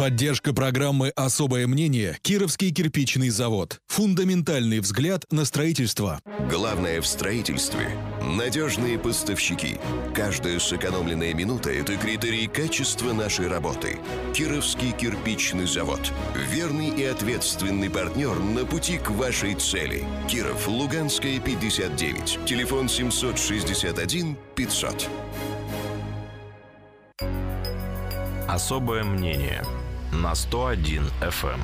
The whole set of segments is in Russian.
Поддержка программы «Особое мнение» Кировский кирпичный завод. Фундаментальный взгляд на строительство. Главное в строительстве – надежные поставщики. Каждая сэкономленная минута – это критерий качества нашей работы. Кировский кирпичный завод. Верный и ответственный партнер на пути к вашей цели. Киров, Луганская, 59. Телефон 761 500. Особое мнение на 101 FM.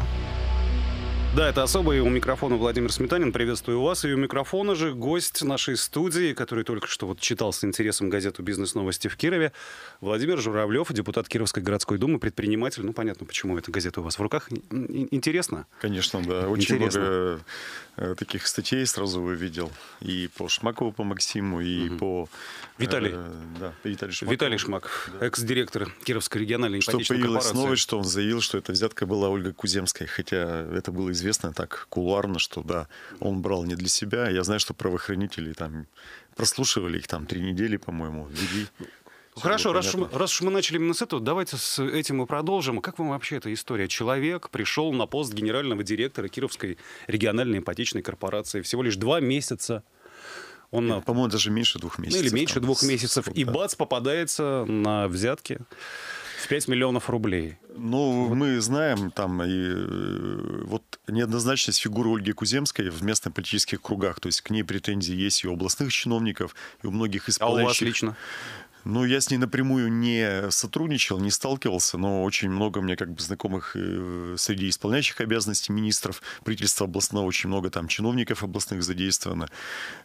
Да, это особый у микрофона Владимир Сметанин. Приветствую вас. И у микрофона же гость нашей студии, который только что вот читал с интересом газету «Бизнес-новости» в Кирове, Владимир Журавлев, депутат Кировской городской думы, предприниматель. Ну, понятно, почему эта газета у вас в руках. Интересно? Конечно, да. Очень Интересно. много таких статей сразу увидел. И по Шмакову, по Максиму, и угу. по... Виталий. Э, да, Виталий Шмаков. Виталий Шмак, да. экс-директор Кировской региональной Что появилась новость, что он заявил, что эта взятка была Ольга Куземская, хотя это было известно известно так кулуарно, что да, он брал не для себя. Я знаю, что правоохранители там прослушивали их там три недели, по-моему, ввели. Хорошо, раз уж, мы, раз уж мы начали именно с этого, давайте с этим и продолжим. Как вам вообще эта история? Человек пришел на пост генерального директора Кировской региональной ипотечной корпорации всего лишь два месяца. Он, по-моему, даже меньше двух месяцев. Ну, или меньше там, двух месяцев. И да. бац, попадается на взятки в 5 миллионов рублей. Ну, вот. мы знаем там и э, вот неоднозначность фигуры Ольги Куземской в местных политических кругах. То есть к ней претензии есть и у областных чиновников, и у многих исполняющих. А у вас лично? Ну, я с ней напрямую не сотрудничал, не сталкивался, но очень много меня как бы знакомых э, среди исполняющих обязанностей министров правительства областного, очень много там чиновников областных задействовано.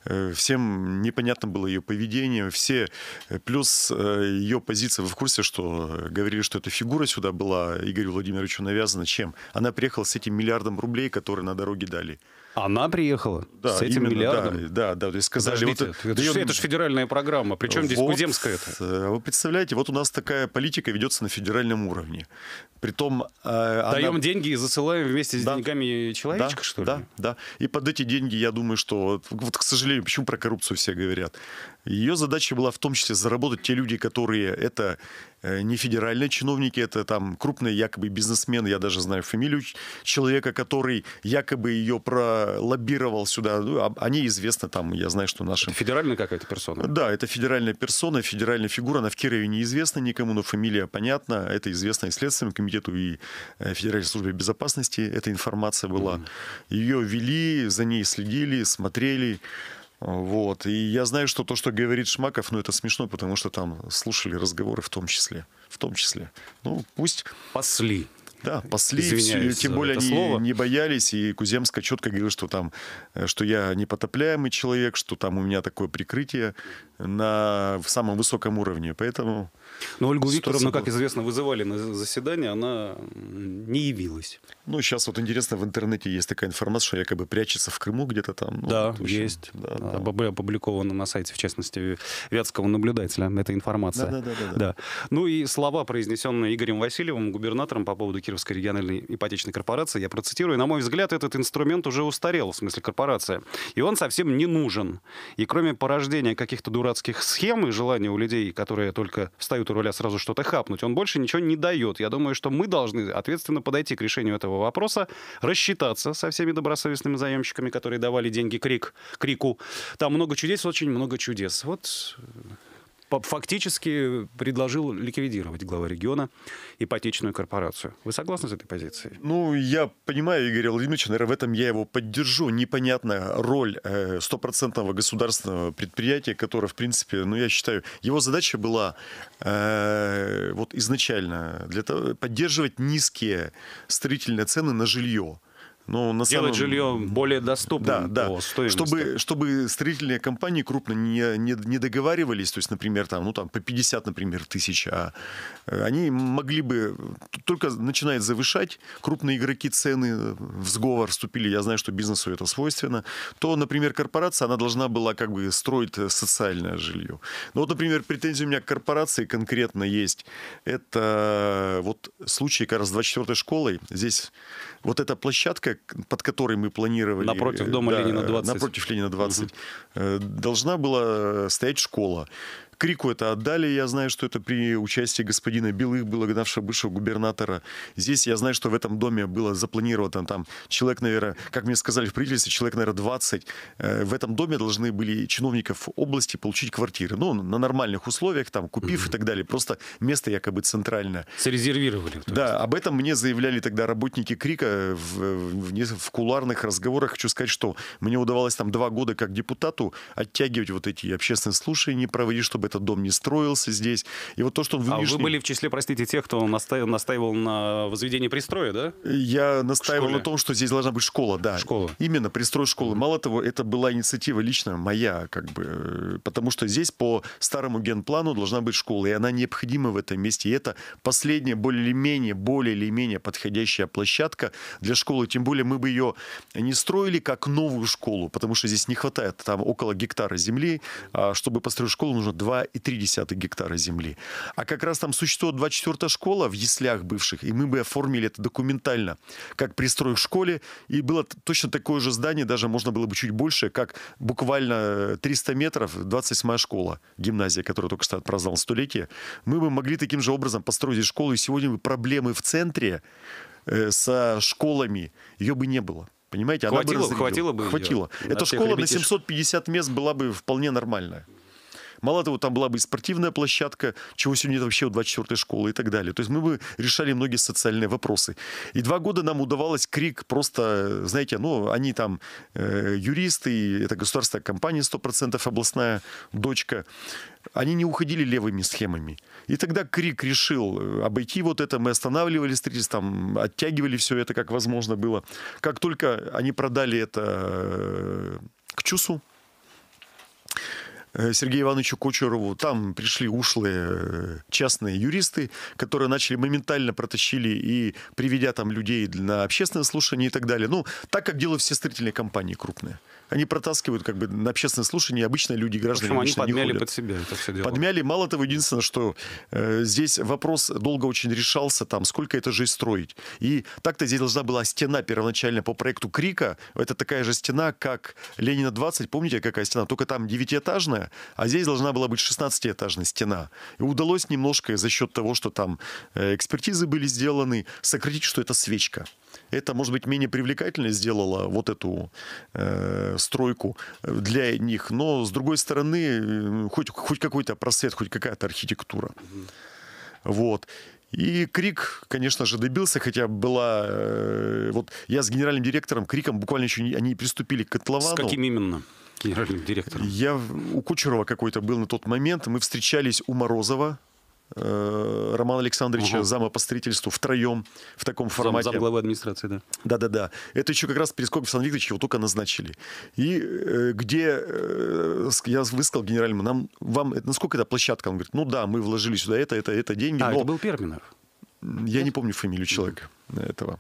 Э, всем непонятно было ее поведение, все, э, плюс ее позиция, вы в курсе, что говорили, что эта фигура сюда была Игорю Владимировичу навязана чем? Она приехала с этим миллиардом рублей, которые на дороге дали. Она приехала да, с этим именно, миллиардом? Да, да, да. То есть сказали... вот, это, даем... это же федеральная программа. Причем здесь вот, Куземская это? Э, вы представляете, вот у нас такая политика ведется на федеральном уровне. Притом... Э, Даем она... деньги и засылаем вместе с да. деньгами человечка, да, что ли? Да, да. И под эти деньги, я думаю, что... Вот, к сожалению, почему про коррупцию все говорят? Ее задача была в том числе заработать те люди, которые это не федеральные чиновники, это там крупные якобы бизнесмены, я даже знаю фамилию человека, который якобы ее пролоббировал сюда. Ну, они известны там, я знаю, что наши... Это федеральная какая-то персона? Да, это федеральная персона, федеральная фигура, она в Кирове неизвестна никому, но фамилия понятна, это известно и Следственному комитету, и э, Федеральной службе безопасности эта информация была. Mm-hmm. Ее вели, за ней следили, смотрели. Вот. И я знаю, что то, что говорит Шмаков, ну, это смешно, потому что там слушали разговоры в том числе. В том числе. Ну, пусть... Пасли. Да, пасли, Извиняюсь тем более они слово. не боялись, и Куземска четко говорил, что там, э, что я непотопляемый человек, что там у меня такое прикрытие на в самом высоком уровне, поэтому но Ольгу Викторовну, как известно, вызывали на заседание, она не явилась. Ну, сейчас вот интересно, в интернете есть такая информация, что якобы прячется в Крыму где-то там. Ну, да, общем, есть. Да, да. Опубликовано на сайте, в частности, Вятского наблюдателя эта информация. Да, да, да, да, да. Ну и слова, произнесенные Игорем Васильевым, губернатором по поводу Кировской региональной ипотечной корпорации, я процитирую, на мой взгляд, этот инструмент уже устарел, в смысле корпорация, и он совсем не нужен. И кроме порождения каких-то дурацких схем и желания у людей, которые только встают у руля сразу что-то хапнуть. Он больше ничего не дает. Я думаю, что мы должны ответственно подойти к решению этого вопроса, рассчитаться со всеми добросовестными заемщиками, которые давали деньги крик, крику. Там много чудес, очень много чудес. Вот фактически предложил ликвидировать глава региона ипотечную корпорацию. Вы согласны с этой позицией? Ну, я понимаю Игоря Владимировича, наверное, в этом я его поддержу. Непонятная роль э, стопроцентного государственного предприятия, которое, в принципе, ну, я считаю, его задача была э, вот изначально для того, поддерживать низкие строительные цены на жилье. Ну, на Делать самом... жилье более доступным да, да. Чтобы, чтобы строительные компании крупно не, не, не договаривались, то есть, например, там, ну, там, по 50, например, тысяч, а э, они могли бы, только начинает завышать, крупные игроки цены в сговор вступили, я знаю, что бизнесу это свойственно, то, например, корпорация, она должна была как бы строить социальное жилье. Ну, вот, например, претензия у меня к корпорации конкретно есть. Это вот случай как раз с 24-й школой. Здесь вот эта площадка, под которой мы планировали... Напротив дома да, Ленина 20. Напротив Ленина 20. Угу. Должна была стоять школа Крику это отдали, я знаю, что это при участии господина Белых, было нашего бывшего губернатора. Здесь я знаю, что в этом доме было запланировано там человек, наверное, как мне сказали в правительстве, человек, наверное, 20. Э, в этом доме должны были чиновников области получить квартиры. Ну, на нормальных условиях, там, купив mm-hmm. и так далее. Просто место якобы центральное. Срезервировали. Да, об этом мне заявляли тогда работники Крика в, в, в кулуарных разговорах. Хочу сказать, что мне удавалось там два года как депутату оттягивать вот эти общественные слушания, проводить, чтобы этот дом не строился здесь. И вот то, что он в А вы были в числе, простите, тех, кто настаивал, настаивал на возведении пристроя, да? Я настаивал на том, что здесь должна быть школа, да. Школа. Именно пристрой школы. Мало того, это была инициатива лично моя, как бы, э, потому что здесь по старому генплану должна быть школа, и она необходима в этом месте. И это последняя, более или менее, более или менее подходящая площадка для школы. Тем более мы бы ее не строили как новую школу, потому что здесь не хватает там около гектара земли. А чтобы построить школу, нужно 2,3 гектара земли. А как раз там существует 24-я школа в Яслях бывших, и мы бы оформили это документально, как пристрой к школе, и было точно такое же здание, даже можно было бы чуть больше, как буквально 300 метров 27-я школа, гимназия, которая только что отпраздновала столетие. Мы бы могли таким же образом построить здесь школу, и сегодня бы проблемы в центре э, со школами, ее бы не было. Понимаете, хватило, она бы хватило бы Хватило. Эта школа на 750 мест была бы вполне нормальная. Мало того, там была бы и спортивная площадка, чего сегодня нет вообще у 24-й школы и так далее. То есть мы бы решали многие социальные вопросы. И два года нам удавалось крик просто, знаете, ну, они там э, юристы, это государственная компания 100% областная дочка, они не уходили левыми схемами. И тогда Крик решил э, обойти вот это. Мы останавливали строительство, там, оттягивали все это, как возможно было. Как только они продали это э, к ЧУСу, Сергею Ивановичу Кучерову. Там пришли ушлые э, частные юристы, которые начали моментально протащили и приведя там людей на общественное слушание и так далее. Ну, так как делают все строительные компании крупные они протаскивают как бы на общественное слушание, обычно люди, граждане в общем, они подмяли под себя это все дело. Подмяли. Мало того, единственное, что э, здесь вопрос долго очень решался, там, сколько этажей строить. И так-то здесь должна была стена первоначально по проекту Крика. Это такая же стена, как Ленина 20. Помните, какая стена? Только там девятиэтажная, а здесь должна была быть 16-этажная стена. И удалось немножко за счет того, что там э, экспертизы были сделаны, сократить, что это свечка это, может быть, менее привлекательно сделало вот эту э, стройку для них, но, с другой стороны, э, хоть, хоть какой-то просвет, хоть какая-то архитектура. Вот. И Крик, конечно же, добился, хотя была... Э, вот я с генеральным директором Криком буквально еще не, они приступили к котловану. С каким именно? генеральным директором? Я у Кучерова какой-то был на тот момент. Мы встречались у Морозова, Э, Романа Александровича, угу. зама по строительству, втроем в таком формате. Зам, зам главы администрации, да. Да-да-да. Это еще как раз перескок Александра Викторовича его только назначили. И э, где э, я высказал генеральному, нам, вам, насколько это площадка? Он говорит, ну да, мы вложили сюда это, это, это деньги. А, но... это был Перминов? Я Нет? не помню фамилию человека mm этого.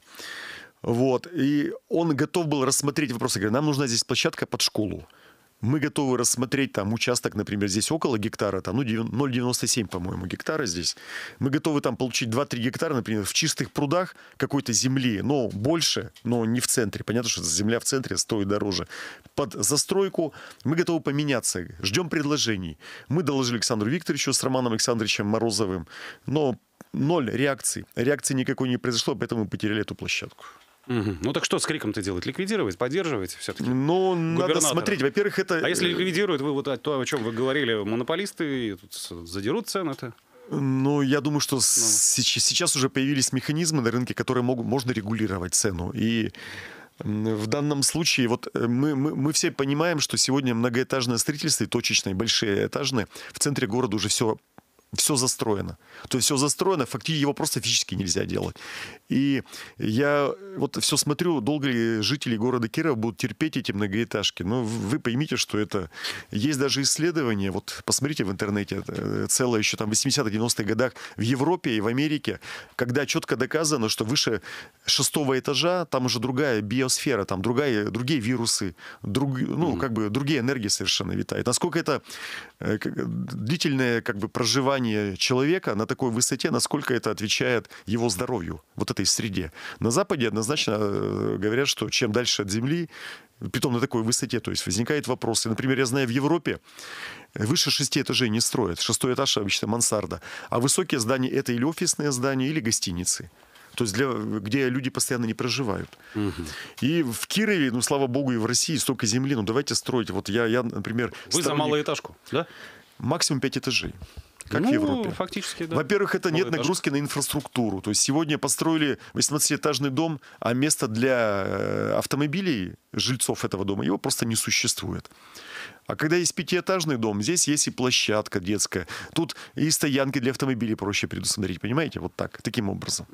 Вот. И он готов был рассмотреть вопросы. Говорит, нам нужна здесь площадка под школу мы готовы рассмотреть там участок, например, здесь около гектара, там, ну, 0,97, по-моему, гектара здесь. Мы готовы там получить 2-3 гектара, например, в чистых прудах какой-то земли, но больше, но не в центре. Понятно, что земля в центре стоит дороже. Под застройку мы готовы поменяться. Ждем предложений. Мы доложили Александру Викторовичу с Романом Александровичем Морозовым, но ноль реакций. Реакции никакой не произошло, поэтому мы потеряли эту площадку. Угу. Ну так что с криком-то делать? Ликвидировать, поддерживать все-таки? Ну, надо смотреть. Во-первых, это... А если ликвидируют, вы вот то, о чем вы говорили, монополисты задерут цены-то? Ну, я думаю, что ну. сейчас уже появились механизмы на рынке, которые могут, можно регулировать цену. И в данном случае вот э, мы, мы, мы все понимаем, что сегодня многоэтажное строительство и точечное, большие этажные, в центре города уже все все застроено. То есть все застроено, фактически его просто физически нельзя делать. И я вот все смотрю, долго ли жители города Кирова будут терпеть эти многоэтажки. Но вы поймите, что это... Есть даже исследования, вот посмотрите в интернете, э, целое еще там в 80-90-х годах в Европе и в Америке, когда четко доказано, что выше шестого этажа там уже другая биосфера, там другая, другие вирусы, друг, ну, как бы другие энергии совершенно витают. Насколько это э, длительное как бы проживание человека на такой высоте, насколько это отвечает его здоровью. Вот это этой среде. На Западе однозначно э, говорят, что чем дальше от Земли, притом на такой высоте, то есть возникают вопросы. Например, я знаю, в Европе выше шести этажей не строят. Шестой этаж обычно мансарда. А высокие здания — это или офисные здания, или гостиницы. То есть для, где люди постоянно не проживают. Угу. И в Кирове, ну, слава богу, и в России столько земли. Ну, давайте строить. Вот я, я например... Вы сторонник... за малоэтажку, да? Максимум пять этажей как ну, в Европе. фактически, да. Во-первых, это нет нагрузки на инфраструктуру. То есть сегодня построили 18-этажный дом, а место для э, автомобилей жильцов этого дома, его просто не существует. А когда есть пятиэтажный дом, здесь есть и площадка детская. Тут и стоянки для автомобилей проще предусмотреть, понимаете? Вот так, таким образом.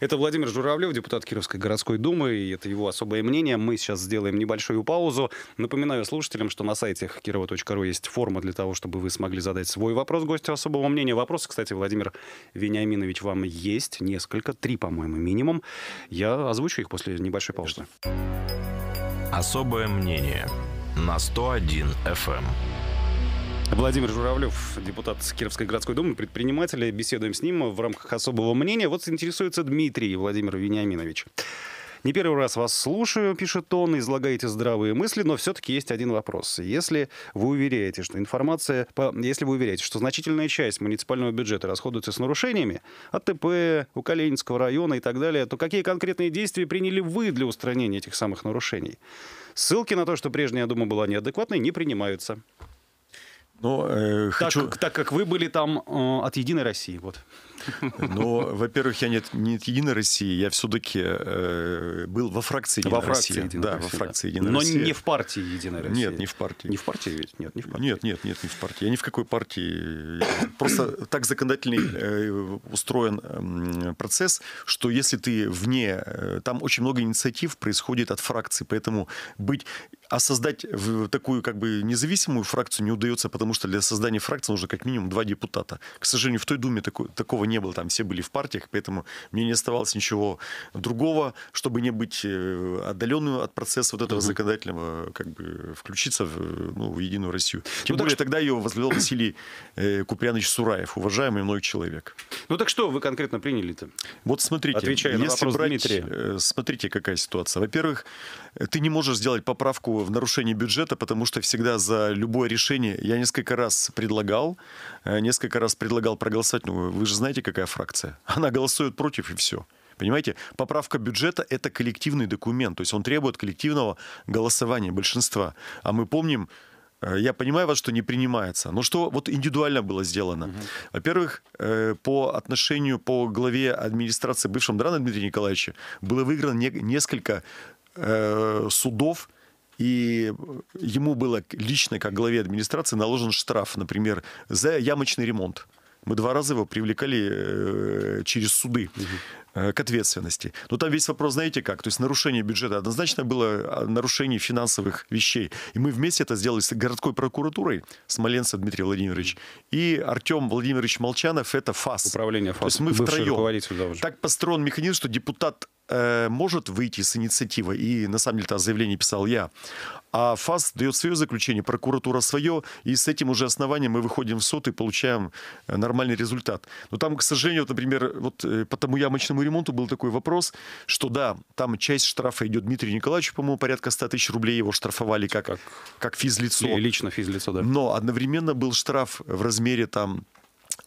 Это Владимир Журавлев, депутат Кировской городской думы, и это его особое мнение. Мы сейчас сделаем небольшую паузу. Напоминаю слушателям, что на сайте кирова.ру есть форма для того, чтобы вы смогли задать свой вопрос гостю особого мнения. Вопросы, кстати, Владимир Вениаминович, вам есть несколько, три, по-моему, минимум. Я озвучу их после небольшой паузы. Особое мнение на 101 FM. Эм. Владимир Журавлев, депутат Кировской городской думы, предприниматель. Беседуем с ним в рамках особого мнения. Вот интересуется Дмитрий Владимир Вениаминович. Не первый раз вас слушаю, пишет он, излагаете здравые мысли, но все-таки есть один вопрос. Если вы уверяете, что информация, если вы уверяете, что значительная часть муниципального бюджета расходуется с нарушениями, АТП, у Калининского района и так далее, то какие конкретные действия приняли вы для устранения этих самых нарушений? Ссылки на то, что прежняя Дума была неадекватной, не принимаются. Но, э, хочу... так, так как вы были там э, от Единой России. Вот. Но, во-первых, я не, не от Единой России, я все-таки э, был во фракции Единой во России. Фракции да, России, во фракции Единой Но России. Но не в партии Единой России. Нет, не в партии. Не в партии ведь? Нет, не в партии. Нет, нет, нет, не в партии. Я ни в какой партии. Просто так законодательный э, устроен э, процесс, что если ты вне, э, там очень много инициатив происходит от фракции, поэтому быть а создать такую как бы независимую фракцию не удается, потому что для создания фракции нужно как минимум два депутата. К сожалению, в той Думе такой, такого не было, там все были в партиях, поэтому мне не оставалось ничего другого, чтобы не быть э, отдаленным от процесса вот этого угу. законодательного, как бы включиться в, ну, в Единую Россию. Тем ну, более так... тогда ее возглавлял Василий э, Купрянович Сураев, уважаемый мной человек. Ну так что вы конкретно приняли-то? Вот смотрите, Отвечая если на брать, Дмитрия. Э, смотрите, какая ситуация. Во-первых, ты не можешь сделать поправку в нарушении бюджета, потому что всегда за любое решение я несколько раз предлагал, э, несколько раз предлагал проголосовать. Ну, вы же знаете, какая фракция. Она голосует против, и все. Понимаете, поправка бюджета – это коллективный документ, то есть он требует коллективного голосования большинства. А мы помним, э, я понимаю вас, что не принимается. Но что вот индивидуально было сделано? Угу. Во-первых, э, по отношению по главе администрации бывшего Драна Дмитрия Николаевича было выиграно несколько судов и ему было лично, как главе администрации, наложен штраф, например, за ямочный ремонт. Мы два раза его привлекали э, через суды угу. к ответственности. Но там весь вопрос, знаете как? То есть нарушение бюджета однозначно было а, нарушение финансовых вещей. И мы вместе это сделали с городской прокуратурой, Смоленцев Дмитрий Владимирович, и Артем Владимирович Молчанов, это ФАС. Управление ФАС. То есть мы втроем. Так построен механизм, что депутат Э, может выйти с инициативой, и на самом деле это заявление писал я, а ФАС дает свое заключение, прокуратура свое, и с этим уже основанием мы выходим в суд и получаем э, нормальный результат. Но там, к сожалению, вот, например, вот э, по тому ямочному ремонту был такой вопрос, что да, там часть штрафа идет Дмитрию Николаевичу, по-моему, порядка 100 тысяч рублей его штрафовали как, как, как физлицо. И лично физлицо, да. Но одновременно был штраф в размере там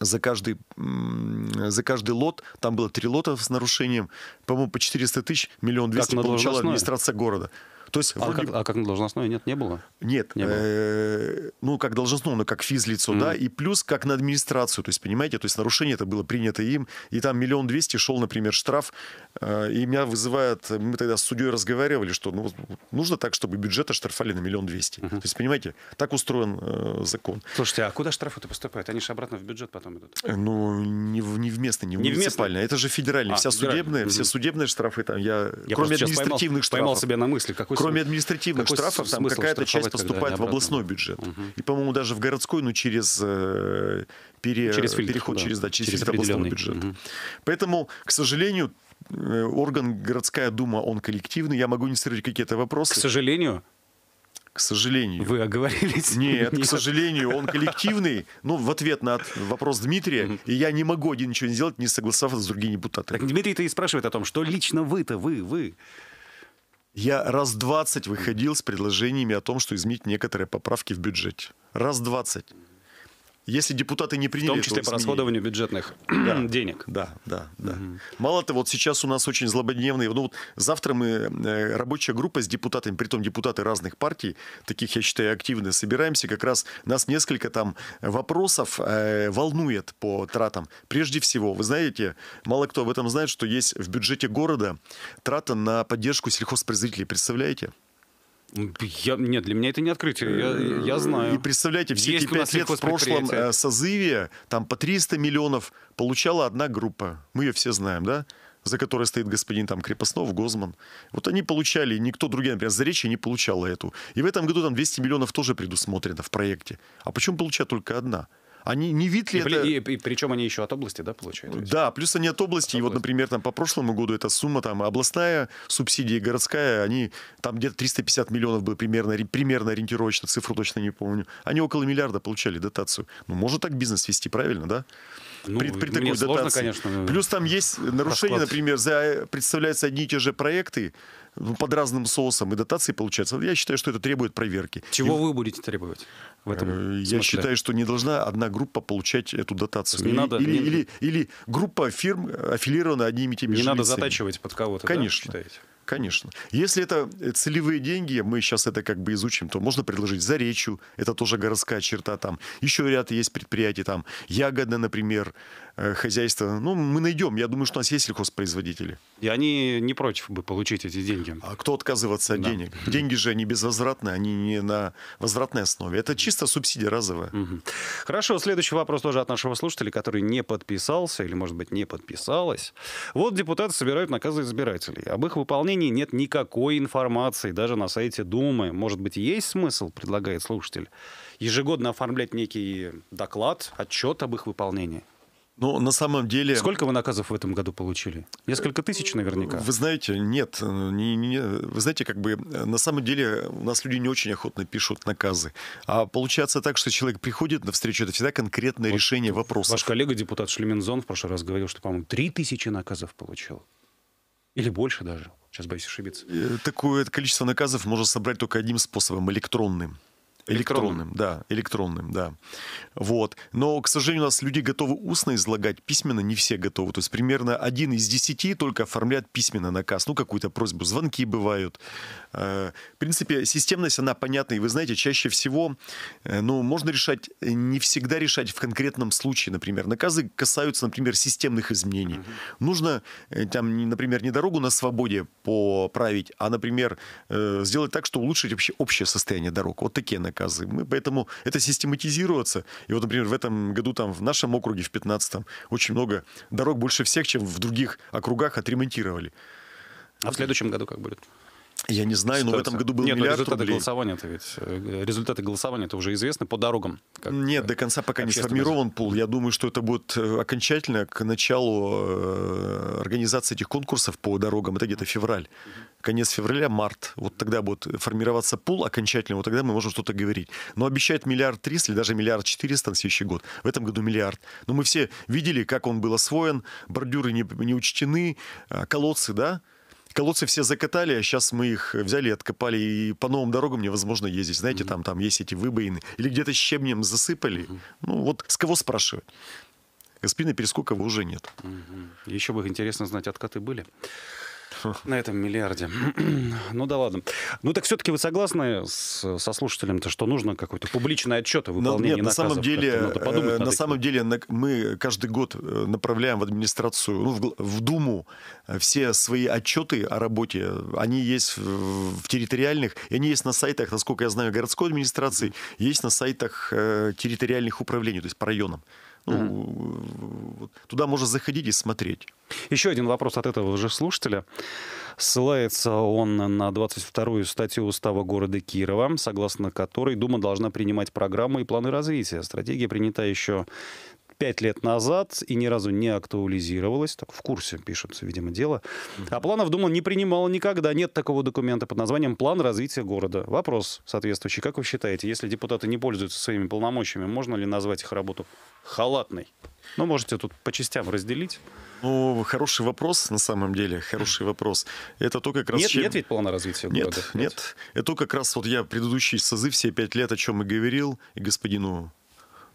за каждый, за каждый лот, там было три лота с нарушением, по-моему, по 400 тысяч, миллион двести получала администрация города. То есть, а, вроде... как, а как на должностное нет, не было? Нет. Не было. Э, ну, как должностное, но как физлицо, mm. да, и плюс как на администрацию. То есть, понимаете, то есть нарушение это было принято им, и там миллион двести шел, например, штраф, э, и меня вызывает, мы тогда с судьей разговаривали, что ну, нужно так, чтобы бюджет оштрафали на миллион двести. Mm-hmm. То есть, понимаете, так устроен э, закон. Слушайте, а куда штрафы-то поступают? Они же обратно в бюджет потом идут. Э, ну, не в, не в местный, не в не муниципальный. Это же федеральный. А, Вся судебные, mm-hmm. все судебные штрафы там, я, я кроме административных поймал, штрафов. Поймал себя на мысли, какой Кроме административных штрафов там какая-то часть поступает в областной бюджет. Угу. И, по-моему, даже в городской, ну, через, э, пере, через фильтр, переход да. через, да, через, через областного бюджета. Угу. Поэтому, к сожалению, э, орган городская дума, он коллективный. Я могу инициировать какие-то вопросы. К сожалению? К сожалению. Вы оговорились? Нет, Нет, к сожалению, он коллективный. Ну, в ответ на вопрос Дмитрия, и я не могу один ничего не сделать, не согласоваться с другими депутатами. Так Дмитрий-то и спрашивает о том, что лично вы-то, вы, вы. Я раз 20 выходил с предложениями о том, что изменить некоторые поправки в бюджете. Раз 20. Если депутаты не приняли... В том числе по расходованию бюджетных да, денег. Да, да, да. Угу. Мало того, вот сейчас у нас очень злободневные... Ну вот завтра мы, э, рабочая группа с депутатами, притом депутаты разных партий, таких, я считаю, активно собираемся, как раз нас несколько там вопросов э, волнует по тратам. Прежде всего, вы знаете, мало кто об этом знает, что есть в бюджете города трата на поддержку сельхозпроизводителей. Представляете? Я, нет, для меня это не открытие, я, я знаю. И представляете, все Есть эти пять лет в прошлом э, созыве там по 300 миллионов получала одна группа. Мы ее все знаем, да? за которой стоит господин там Крепостнов, Гозман. Вот они получали, никто другой, например, Заречье не получала эту. И в этом году там 200 миллионов тоже предусмотрено в проекте. А почему получает только одна? Они не вид ли и, это... И, и, причем они еще от области, да, получают? Да, плюс они от области. От и вот, например, там по прошлому году эта сумма, там, областная субсидия городская, они, там где-то 350 миллионов было примерно, примерно ориентировочно, цифру точно не помню. Они около миллиарда получали дотацию. Ну, можно так бизнес вести, правильно, да? Ну, при, при такой дотации. Сложно, конечно. Плюс там есть нарушения, расклад. например, за, представляются одни и те же проекты, под разным соусом и дотации получается. Я считаю, что это требует проверки. Чего и... вы будете требовать в этом э, Я смысле? считаю, что не должна одна группа получать эту дотацию. Или, надо, или, не... или, или группа фирм аффилирована одними и теми не же Не надо лицами. затачивать под кого-то, Конечно. Да, считаете? Конечно. Если это целевые деньги, мы сейчас это как бы изучим, то можно предложить за речью, это тоже городская черта там. Еще ряд есть предприятий там, ягода, например, Э, хозяйства. Ну, мы найдем. Я думаю, что у нас есть сельхозпроизводители. И они не против бы получить эти деньги. А кто отказываться от да. денег? Деньги же они безвозвратные, они не на возвратной основе. Это чисто субсидия разовая. Угу. Хорошо, следующий вопрос тоже от нашего слушателя, который не подписался или, может быть, не подписалась. Вот депутаты собирают наказы избирателей. Об их выполнении нет никакой информации, даже на сайте Думы. Может быть, есть смысл, предлагает слушатель, ежегодно оформлять некий доклад, отчет об их выполнении? Ну, на самом деле... Сколько вы наказов в этом году получили? Несколько тысяч наверняка. Вы знаете, нет. Не, не, вы знаете, как бы на самом деле у нас люди не очень охотно пишут наказы. А получается так, что человек приходит на встречу, это всегда конкретное вот решение вопроса. Ваш коллега, депутат Шлемензон, в прошлый раз говорил, что, по-моему, три тысячи наказов получил. Или больше даже. Сейчас боюсь ошибиться. Э, такое количество наказов можно собрать только одним способом, электронным. Электронным, да, электронным, да. Вот. Но, к сожалению, у нас люди готовы устно излагать, письменно не все готовы. То есть примерно один из десяти только оформляет письменно наказ, ну, какую-то просьбу. Звонки бывают. Э, в принципе, системность, она понятна. И вы знаете, чаще всего, э, ну, можно решать, не всегда решать в конкретном случае, например. Наказы касаются, например, системных изменений. Угу. Нужно, э, там, например, не дорогу на свободе поправить, а, например, сделать так, что улучшить вообще общее состояние дорог. Вот такие наказы заказы. Мы, поэтому это систематизируется. И вот, например, в этом году там в нашем округе, в 15-м, очень много дорог больше всех, чем в других округах отремонтировали. А в следующем году как будет? Я не знаю, но в этом году был Нет, миллиард результаты рублей. голосования это ведь э, результаты голосования это уже известны по дорогам. Как, Нет, до конца пока не сформирован пул. Я думаю, что это будет э, окончательно к началу э, организации этих конкурсов по дорогам. Это где-то февраль, конец февраля, март. Вот тогда будет формироваться пул окончательно. Вот тогда мы можем что-то говорить. Но обещают миллиард триста или даже миллиард четыреста на следующий год. В этом году миллиард. Но мы все видели, как он был освоен. Бордюры не, не учтены, колодцы, да? Колодцы все закатали, а сейчас мы их взяли откопали, и по новым дорогам невозможно ездить. Знаете, mm-hmm. там, там есть эти выбоины. Или где-то щебнем засыпали. Mm-hmm. Ну, вот с кого спрашивать? Господина Перескокова уже нет. Mm-hmm. Еще бы интересно знать, откаты были. На этом миллиарде. ну да ладно. Ну так все-таки вы согласны с, со слушателем-то, что нужно какой-то публичный отчет о выполнении нет, наказов? На самом деле, э, на самом деле мы каждый год э, направляем в администрацию, ну, в, в Думу э, все свои отчеты о работе. Они есть в, в территориальных, и они есть на сайтах, насколько я знаю, городской администрации, есть на сайтах э, территориальных управлений, то есть по районам. Ну, угу. Туда можно заходить и смотреть. Еще один вопрос от этого же слушателя. Ссылается он на 22-ю статью Устава города Кирова, согласно которой Дума должна принимать программы и планы развития. Стратегия принята еще пять лет назад и ни разу не актуализировалась. Так в курсе пишется, видимо, дело. А планов Дума не принимала никогда. Нет такого документа под названием «План развития города». Вопрос соответствующий. Как вы считаете, если депутаты не пользуются своими полномочиями, можно ли назвать их работу халатной? Ну, можете тут по частям разделить. Ну, хороший вопрос, на самом деле, хороший вопрос. Это то, как раз... Нет, чем... нет ведь плана развития нет, города? Нет, нет. Это то, как раз вот я предыдущий созыв все пять лет, о чем и говорил, и господину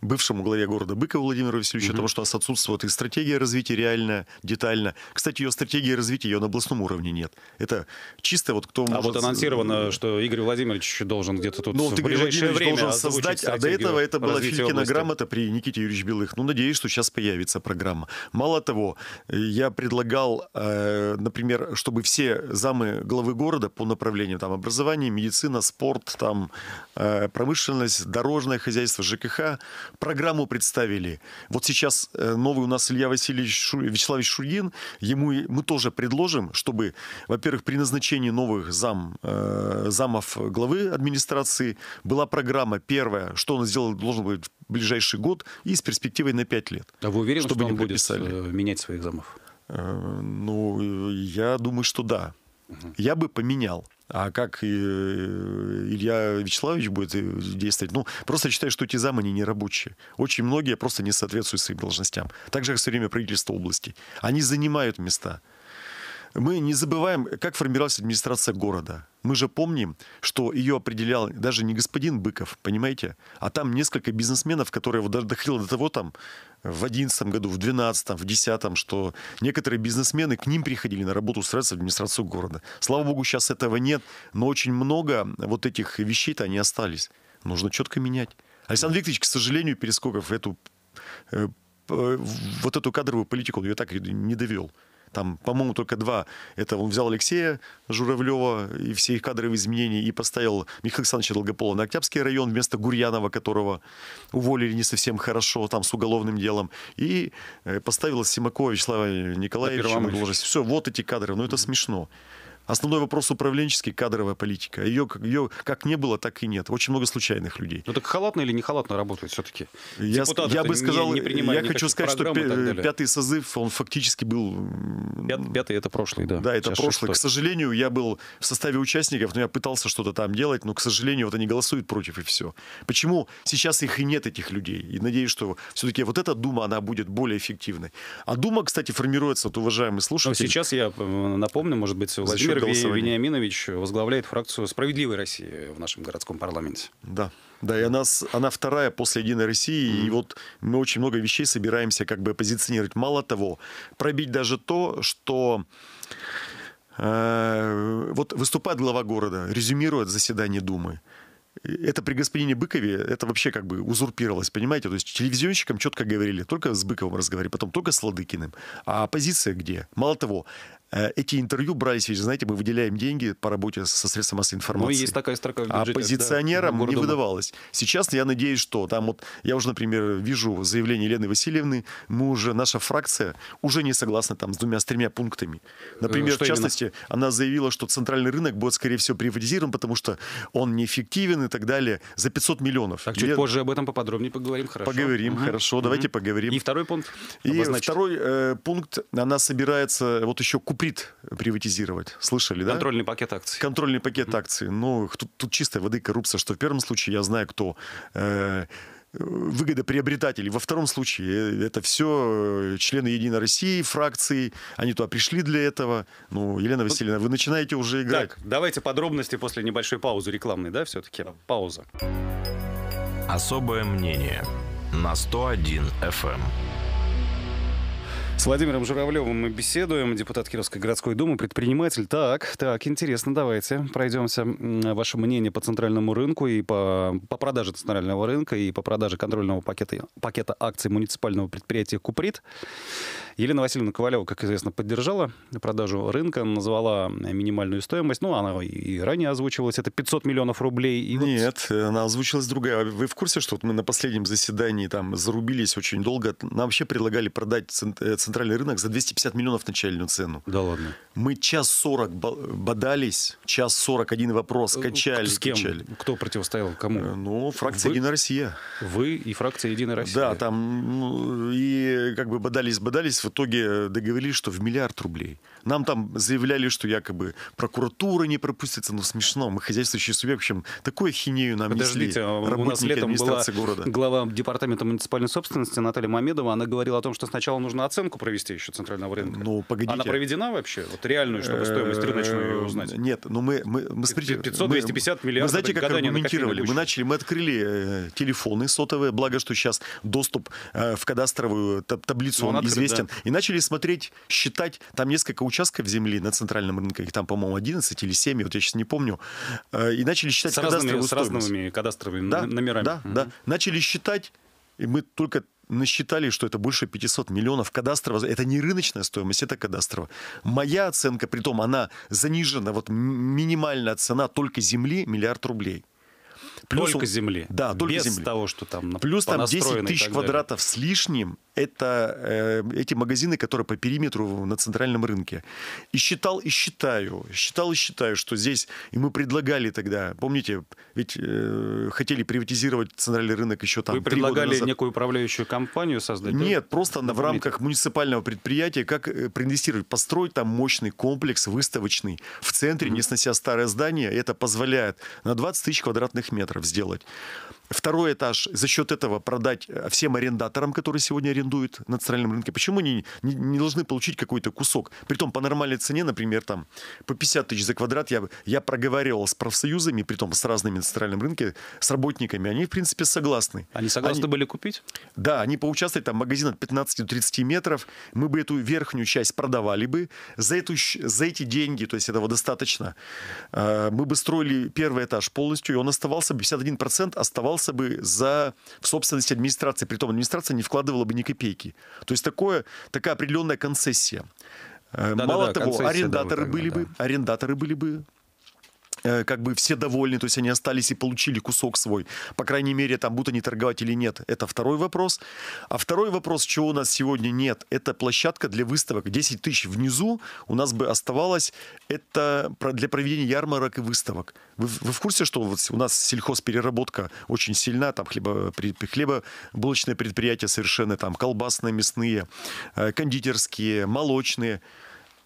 бывшему главе города Быкову Владимиру Васильевичу, угу. потому что у нас отсутствует и стратегия развития реальная, детально. Кстати, ее стратегия развития, ее на областном уровне нет. Это чисто вот кто А вот анонсировано, что Игорь Владимирович должен где-то тут ну, в ближайшее время должен создать, а до этого это была Филькина грамота при Никите Юрьевиче Белых. Ну, надеюсь, что сейчас появится программа. Мало того, я предлагал, э, например, чтобы все замы главы города по направлениям там образование, медицина, спорт, там э, промышленность, дорожное хозяйство, ЖКХ программу представили. Вот сейчас э, новый у нас Илья Васильевич Шу... Вячеславович Шургин, ему мы тоже предложим, чтобы, во-первых, при назначении новых зам, э, замов главы администрации была программа первая, что он сделал, должен быть в ближайший год и с перспективой на 5 лет. А вы уверены, чтобы что он будет э, менять своих замов? Ну, я думаю, что да. Угу. Я бы поменял. А как э, Илья Вячеславович будет э, действовать? Ну, просто считаю, что эти замы, не рабочие. Очень многие просто не соответствуют своим должностям. Так же, как все время правительство области. Они занимают места. Мы не забываем, как формировалась администрация города. Мы же помним, что ее определял даже не господин Быков, понимаете, а там несколько бизнесменов, которые вот даже доходило до того там в 2011 году, в 2012, в 2010, что некоторые бизнесмены к ним приходили на работу устраиваться в администрацию города. Слава богу, сейчас этого нет, но очень много вот этих вещей-то они остались. Нужно четко менять. Александр Викторович, к сожалению, Перескоков эту э, вот эту кадровую политику он ее так не довел. Там, по-моему, только два. Это он взял Алексея Журавлева и все их кадровые изменения и поставил Михаила Александровича Долгопола на Октябрьский район вместо Гурьянова, которого уволили не совсем хорошо, там, с уголовным делом. И э, поставил Симакова Вячеслава Николаевича на должность. Все, вот эти кадры. Ну, это смешно. Основной вопрос управленческий, кадровая политика. Ее, ее как не было, так и нет. Очень много случайных людей. Ну так халатно или не халатно работает все-таки? Я, я бы сказал, не, не я хочу сказать, что пятый созыв, он фактически был... Пят, пятый это прошлый, да. Да, это Сейчас прошлый. Шестой. К сожалению, я был в составе участников, но я пытался что-то там делать, но, к сожалению, вот они голосуют против и все. Почему сейчас их и нет, этих людей? И надеюсь, что все-таки вот эта Дума, она будет более эффективной. А Дума, кстати, формируется, вот, уважаемые слушатели... Но сейчас я э, напомню, может быть, Владимир Владимир Вениаминович возглавляет фракцию «Справедливой России» в нашем городском парламенте. Да. Да, и она, она вторая после «Единой России», mm-hmm. и вот мы очень много вещей собираемся как бы позиционировать. Мало того, пробить даже то, что э, вот выступает глава города, резюмирует заседание Думы, это при господине Быкове, это вообще как бы узурпировалось, понимаете? То есть телевизионщикам четко говорили, только с Быковым разговаривали, потом только с Ладыкиным. А оппозиция где? Мало того, эти интервью брались, ведь, знаете, мы выделяем деньги по работе со средством массовой информации. Ну, есть такая строка в бюджете, А позиционерам да, не выдавалось. Сейчас я надеюсь, что там вот, я уже, например, вижу заявление Елены Васильевны, мы уже, наша фракция уже не согласна там с двумя, с тремя пунктами. Например, что в частности, именно? она заявила, что центральный рынок будет, скорее всего, приватизирован, потому что он неэффективен и так далее, за 500 миллионов. Так, чуть я... позже об этом поподробнее поговорим, хорошо? Поговорим, угу. хорошо, угу. давайте поговорим. И второй пункт? И обозначить. второй э, пункт, она собирается вот еще куприт приватизировать. Слышали, да? Контрольный пакет акций. Контрольный пакет mm-hmm. акций. Ну, тут, тут чистая воды коррупция, что в первом случае я знаю, кто э, выгодоприобретатели. Во втором случае э, это все э, члены Единой России, фракции. Они туда пришли для этого. Ну, Елена Васильевна, вы начинаете уже играть. Так, давайте подробности после небольшой паузы рекламной, да, все-таки? Пауза. Особое мнение на 101 FM. С Владимиром Журавлевым мы беседуем, депутат Кировской городской думы, предприниматель. Так, так, интересно, давайте пройдемся. Ваше мнение по центральному рынку и по, по продаже центрального рынка и по продаже контрольного пакета, пакета акций муниципального предприятия «Куприт». Елена Васильевна Ковалева, как известно, поддержала продажу рынка, назвала минимальную стоимость. Ну, она и ранее озвучивалась, это 500 миллионов рублей. И Нет, вот... она озвучилась другая. Вы в курсе, что вот мы на последнем заседании там зарубились очень долго? Нам вообще предлагали продать центр центральный рынок за 250 миллионов начальную цену. Да ладно. Мы час 40 бодались, час 41 вопрос, качали, С кем? качали. Кто противостоял кому? Э, Ну, фракция Вы? «Единая Россия». Вы и фракция «Единая Россия». Да, там ну, и как бы бодались, бодались, в итоге договорились, что в миллиард рублей. Нам там заявляли, что якобы прокуратура не пропустится, ну смешно, мы хозяйствующий субъект, в общем, такую хинею нам Подождите, несли у нас летом была администрации города. глава департамента муниципальной собственности Наталья Мамедова, она говорила о том, что сначала нужно оценку провести еще центрального рынка. Ну, погодите. Она проведена вообще? Вот реальную, чтобы стоимость рыночную Э, узнать? Нет, ну мы, мы, мы смотрите, 500, мы- 250 миллиардов, Мы знаете, как аргументировали? Мы начали, мы открыли э, телефоны сотовые, благо, что сейчас доступ э, в кадастровую таб- таблицу Ну, он известен. И начали смотреть, считать, там несколько участков земли на центральном рынке, их там, по-моему, 11 или 7, вот я сейчас не помню. Э, И начали считать С разными, кадастровую с стоимость. разными кадастровыми Да, номерами. Да, Мгм. да. Начали считать, и мы только насчитали, что это больше 500 миллионов кадастрово. Это не рыночная стоимость, это кадастрово. Моя оценка, при том она занижена, вот минимальная цена только земли миллиард рублей. Только он- земли. Да, только Без земли. того, что там Плюс там 10 понастроено и тысяч квадратов с лишним. Это э, эти магазины, которые по периметру на центральном рынке. И считал, и считаю, считал и считаю, что здесь, и мы предлагали тогда, помните, ведь э, хотели приватизировать центральный рынок еще там Вы предлагали некую управляющую компанию создать? да? Нет, просто на- в рамках муниципального предприятия, как э, проинвестировать, построить там мощный комплекс выставочный в центре, не снося старое здание. Это позволяет на 20 тысяч квадратных метров сделать. Второй этаж за счет этого продать э, всем арендаторам, которые сегодня арендуют на центральном рынке. Почему они не, не должны получить какой-то кусок? Притом по нормальной цене, например, там по 50 тысяч за квадрат я, я проговаривал с профсоюзами, притом с разными на центральном рынке, с работниками. Они, в принципе, согласны. Они согласны были купить? Да, они поучаствовали, там магазин от 15 до 30 метров, мы бы эту верхнюю часть продавали бы, за, эту, за эти деньги, то есть этого достаточно, э, мы бы строили первый этаж полностью, и он оставался бы, 51% оставался бы за, в собственности администрации, притом администрация не вкладывала бы ни копейки. То есть такое, такая определенная концессия. Э, Да-да-да, Мало того, концессия, да, арендаторы вот так, были да. бы, арендаторы были бы как бы все довольны, то есть они остались и получили кусок свой. По крайней мере, там будут они торговать или нет. Это второй вопрос. А второй вопрос, чего у нас сегодня нет, это площадка для выставок. 10 тысяч внизу у нас бы оставалось это для проведения ярмарок и выставок. Вы, вы в курсе, что вот у нас сельхозпереработка очень сильна, там хлебо, хлебобулочные предприятия совершенно, там колбасные, мясные, э, кондитерские, молочные.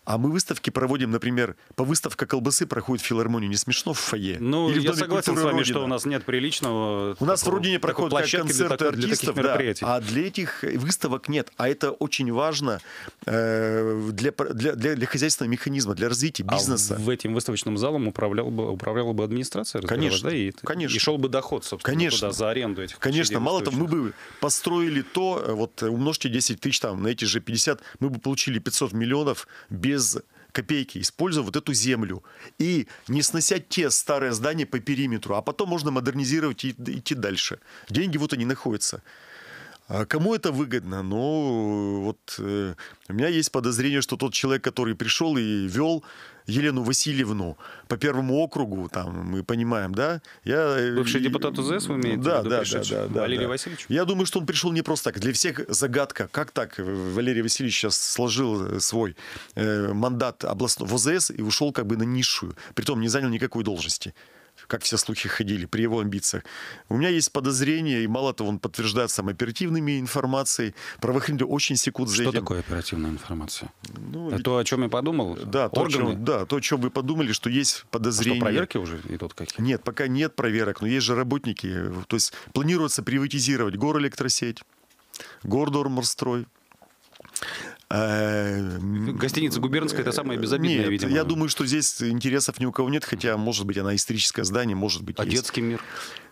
А мы выставки проводим, например, по выставка колбасы проходит в филармонии. Не смешно в фойе? Ну, Или в я Доме согласен с вами, Родина? что у нас нет приличного... У нас в такого- Родине проходят как концерты такой- для таких артистов, да, а для этих выставок нет. А это очень важно э, для, для, для, для хозяйственного механизма, для развития А бизнеса. в этим выставочным залом управлял бы, управляла бы администрация, Конечно, да, и, конечно. и шел бы доход, собственно, Конечно. туда за аренду этих Конечно, мало того, мы бы построили то, э, вот умножьте 10 тысяч там, на эти же 50, мы бы получили 500 миллионов без копейки, используя вот эту землю. И не снося те старые здания по периметру, а потом можно модернизировать и идти дальше. Деньги вот они находятся. А кому это выгодно? Ну, вот э, у меня есть подозрение, что тот человек, который пришел и вел Елену Васильевну по первому округу, там, мы понимаем, да? Я, э, Бывший депутат УЗС, вы имеете в да, виду, да, да, пришедший? да, да, Валерий да. Васильевич? Я думаю, что он пришел не просто так. Для всех загадка. Как так Валерий Васильевич сейчас сложил э, свой э, мандат областной в ОЗС и ушел как бы на низшую. Притом не занял никакой должности как все слухи ходили, при его амбициях. У меня есть подозрение, и мало того, он подтверждает сам оперативными информацией. Правоохранители очень секут за Что этим. такое оперативная информация? Ну, Это то, о чем я подумал? да, то, о чем, да, то, о чем вы подумали, что есть А что, проверки уже идут какие? Нет, пока нет проверок, но есть же работники. То есть планируется приватизировать Горэлектросеть, Гордорморстрой. Э, Гостиница «Губернская» — это самое безобидное, Нет, видимо. я думаю, что здесь интересов ни у кого нет, хотя, может быть, она историческое здание, может быть, А есть. детский мир?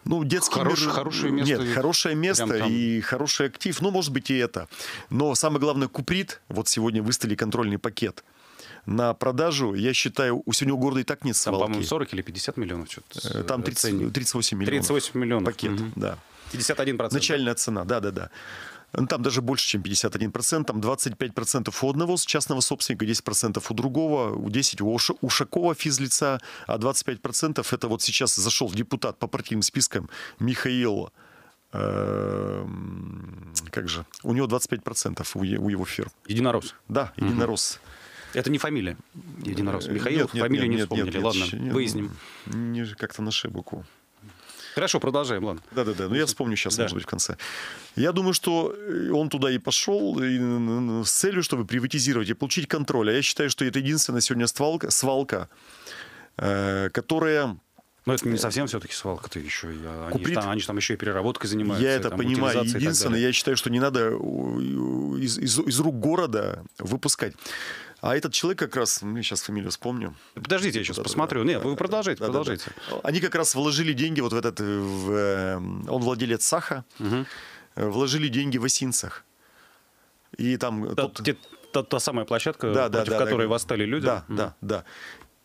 Ну, детский Хорош- мир... хорошее место Нет, хорошее место там. и хороший актив. Ну, может быть, и это. Но самое главное, Куприт, вот сегодня выставили контрольный пакет на продажу. Я считаю, у сегодня у города и так нет Там, свалки. по-моему, 40 или 50 миллионов что-то. Э, Там 30 ценник. 38 миллионов. 38 миллионов. Пакет, Мгм. да. 51%. Начальная цена, да-да-да. Ну, Там даже больше, чем 51%. Там 25% у одного частного собственника, 10% у другого, у 10% у Уша- Ушакова физлица, а 25% это вот сейчас зашел депутат по партийным спискам Михаил эм, как же, у него 25% у, у его фирм. Единорос? Да, единорос. Угу. Это не фамилия Единорос. Михаил, нет, нет, фамилию нет, не вспомнили. Нет, нет, Ладно, нет, выясним. Как-то на Ш букву. Хорошо, продолжаем, ладно. Да-да-да, ну я вспомню сейчас, да. может быть, в конце. Я думаю, что он туда и пошел и, с целью, чтобы приватизировать и получить контроль. А я считаю, что это единственная сегодня свалка, свалка э, которая но это не совсем все-таки свалка-то еще. Они, Куприт... там, они же там еще и переработкой занимаются. Я это понимаю. Единственное, я считаю, что не надо из, из, из рук города выпускать. А этот человек как раз, ну, сейчас фамилию вспомню. Подождите, я сейчас да, посмотрю. Да, Нет, да, вы продолжайте, да, продолжайте. Да, да. Они как раз вложили деньги вот в этот, в, э, он владелец Саха, угу. вложили деньги в Осинцах. И там... Та, тот... те, та, та самая площадка, да, против да, которой да, восстали люди? Да, угу. да, да.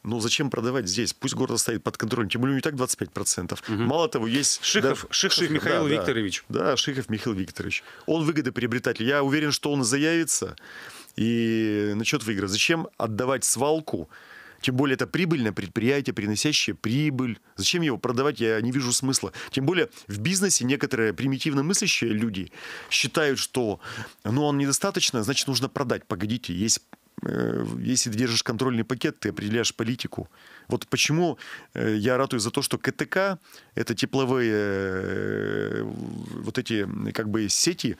Ну, зачем продавать здесь? Пусть город стоит под контролем. Тем более, и так 25%. Угу. Мало того, есть... Шихов, да, Шихов, Шихов Михаил да, Викторович. Да, да, Шихов Михаил Викторович. Он выгодоприобретатель. Я уверен, что он заявится и начнет выиграть. Зачем отдавать свалку? Тем более это прибыльное предприятие, приносящее прибыль. Зачем его продавать, я не вижу смысла. Тем более в бизнесе некоторые примитивно мыслящие люди считают, что ну, он недостаточно, значит, нужно продать. Погодите, есть э, если ты держишь контрольный пакет, ты определяешь политику. Вот почему э, я ратую за то, что КТК, это тепловые э, вот эти как бы сети,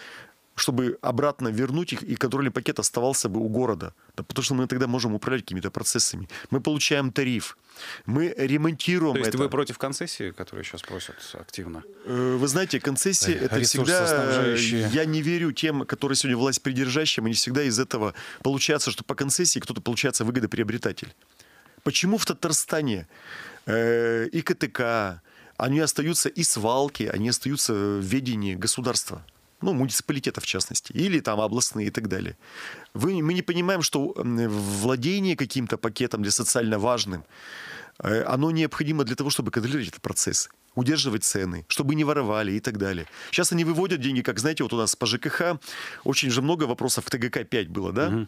чтобы обратно вернуть их, и контрольный пакет оставался бы у города. Да, потому что мы тогда можем управлять какими-то процессами. Мы получаем тариф, мы ремонтируем То есть это. вы против концессии, которые сейчас просят активно? Э, вы знаете, концессии это всегда... Я не верю тем, которые сегодня власть придержащим, они всегда из этого получается, что по концессии кто-то получается выгодоприобретатель. Почему в Татарстане э, и КТК, они остаются и свалки, они остаются в ведении государства? Ну, муниципалитета в частности, или там областные и так далее. Вы, мы не понимаем, что владение каким-то пакетом для социально важным, э, оно необходимо для того, чтобы контролировать этот процесс удерживать цены, чтобы не воровали и так далее. Сейчас они выводят деньги, как знаете, вот у нас по ЖКХ очень же много вопросов к ТГК-5 было, да? Угу.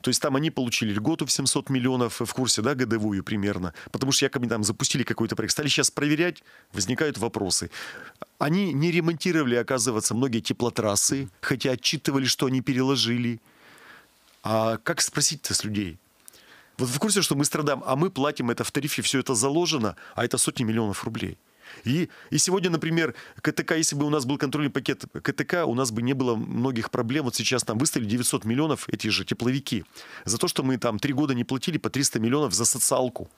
То есть там они получили льготу в 700 миллионов в курсе, да, годовую примерно, потому что якобы там запустили какой-то проект. Стали сейчас проверять, возникают вопросы. Они не ремонтировали, оказывается, многие теплотрассы, хотя отчитывали, что они переложили. А как спросить-то с людей? Вот в курсе, что мы страдаем, а мы платим это в тарифе, все это заложено, а это сотни миллионов рублей. И, и сегодня, например, КТК, если бы у нас был контрольный пакет КТК, у нас бы не было многих проблем. Вот сейчас там выставили 900 миллионов, эти же тепловики, за то, что мы там три года не платили по 300 миллионов за социалку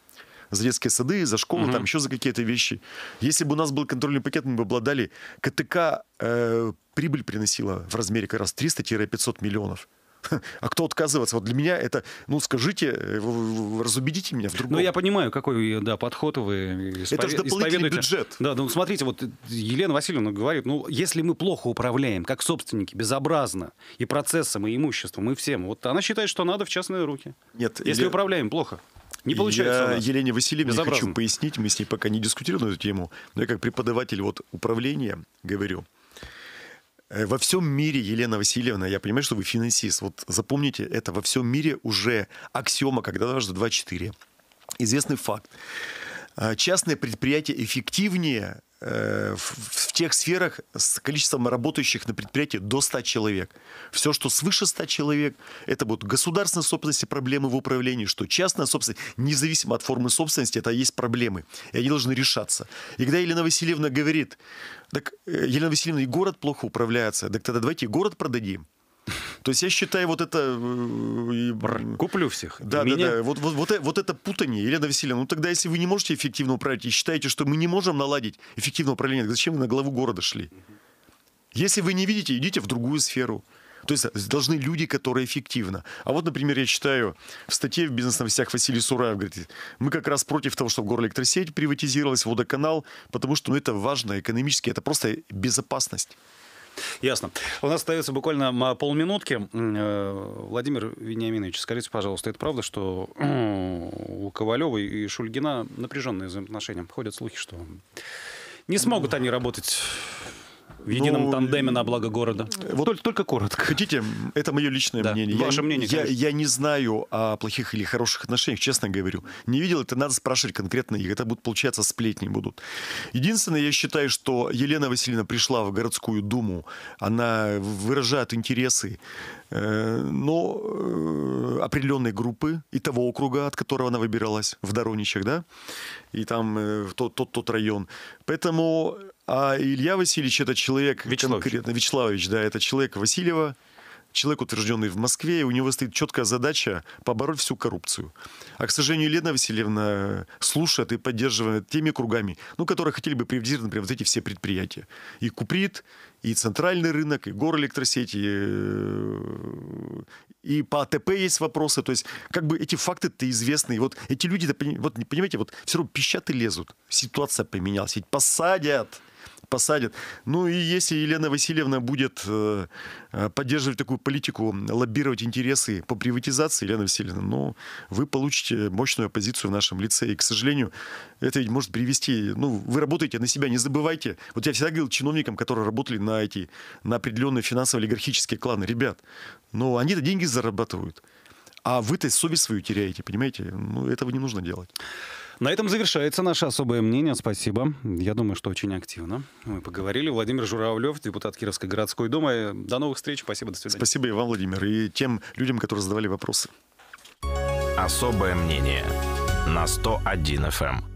за детские сады, за школу, угу. там еще за какие-то вещи. Если бы у нас был контрольный пакет, мы бы обладали. КТК э, прибыль приносила в размере как раз 300-500 миллионов. А кто отказываться? Вот для меня это, ну скажите, э, разубедите меня в другом. Ну я понимаю, какой да, подход вы исповед... Это же дополнительный бюджет. Да, ну смотрите, вот Елена Васильевна говорит, ну если мы плохо управляем, как собственники, безобразно, и процессом, и имуществом, и всем, вот она считает, что надо в частные руки. Нет. Если Еле... управляем плохо. Не получается я Елене Васильевне хочу пояснить, мы с ней пока не дискутируем на эту тему, но я как преподаватель вот управления говорю, Э, во всем мире, Елена Васильевна, я понимаю, что вы финансист. Вот запомните это, во всем мире уже аксиома, когда дважды два четыре. Известный факт. Э, частные предприятия эффективнее Э, в, тех сферах с количеством работающих на предприятии до 100 человек. Все, что свыше 100 человек, это будут государственная собственность и проблемы в управлении, что частная собственность, независимо от формы собственности, это есть проблемы, и они должны решаться. И когда Елена Васильевна говорит, так, э, Елена Васильевна, и город плохо управляется, так тогда давайте город продадим. То есть я считаю, вот это... Э, Куплю всех. Да, да, да. Вот, вот, вот, э, вот это путание, Елена Васильевна. Ну тогда, если вы не можете эффективно управлять и считаете, что мы не можем наладить эффективное управление, зачем вы на главу города шли? Если вы не видите, идите в другую сферу. То есть должны люди, которые эффективно. А вот, например, я читаю в статье в «Бизнес-новостях» Василий Сураев говорит, мы как раз против того, чтобы горэлектросеть приватизировалась, водоканал, потому что ну, это важно экономически, это просто безопасность. Ясно. У нас остается буквально полминутки. Э, Владимир Вениаминович, скажите, пожалуйста, это правда, что у Ковалева и Шульгина напряженные взаимоотношения? Ходят слухи, что не смогут они работать В едином ну, тандеме на благо города. Вот только, только коротко. Хотите, это мое личное да. мнение. Ваше я, мнение, я, я не знаю о плохих или хороших отношениях, честно говорю. Не видел, это надо спрашивать конкретно их. Это будут получаться сплетни будут. Единственное, я считаю, что Елена Васильевна пришла в городскую думу, она выражает интересы Э, но э, определенной группы и того округа, от которого она выбиралась, в Дороничах, да, и там э, тот, тот, тот район. Поэтому, а Илья Васильевич это человек Вячеславович. конкретно, Вячеславович, да, это человек Васильева, человек, утвержденный в Москве, и у него стоит четкая задача побороть всю коррупцию. А, к сожалению, Елена Васильевна слушает и поддерживает теми кругами, ну, которые хотели бы приватизировать, например, вот эти все предприятия. И Куприт, и центральный рынок, и горэлектросеть, и, э, и по АТП есть вопросы. То есть, как бы эти факты-то известны. И вот эти люди, вот, понимаете, вот все равно пищат и лезут. Ситуация поменялась. Ведь посадят посадят. Ну и если Елена Васильевна будет э, э, поддерживать такую политику, лоббировать интересы по приватизации, Елена Васильевна, ну, вы получите мощную оппозицию в нашем лице. И, к сожалению, это ведь может привести... Ну, вы работаете на себя, не забывайте. Вот я всегда говорил чиновникам, которые работали на эти, на определенные финансово-олигархические кланы. Ребят, ну, они-то деньги зарабатывают. А вы-то совесть свою теряете, понимаете? Ну, этого не нужно делать. На этом завершается наше особое мнение. Спасибо. Я думаю, что очень активно. Мы поговорили. Владимир Журавлев, депутат Кировской городской думы. До новых встреч. Спасибо. До свидания. Спасибо и вам, Владимир, и тем людям, которые задавали вопросы. Особое мнение на 101 FM.